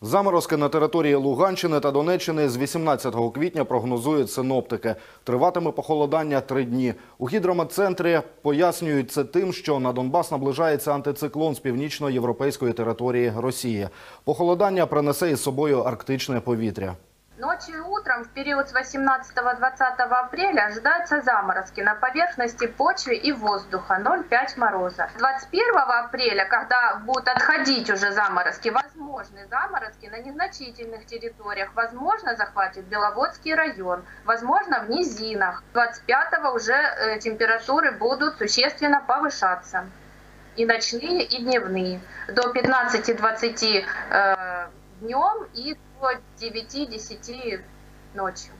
Заморозки на території Луганщини та Донеччини з 18 квітня прогнозують синоптики. Триватиме похолодання три дні. У гідрометцентрі пояснюють це тим, що на Донбас наближається антициклон з північно-європейської території Росії. Похолодання принесе із собою арктичне повітря. Утром в период с 18-20 апреля ожидаются заморозки на поверхности почвы и воздуха 0,5 мороза. 21 апреля, когда будут отходить уже заморозки, возможны заморозки на незначительных территориях. Возможно, захватит Беловодский район, возможно, в низинах. 25 уже э, температуры будут существенно повышаться. И ночные, и дневные. До 15-20 э, днем и до 9-10 ночью.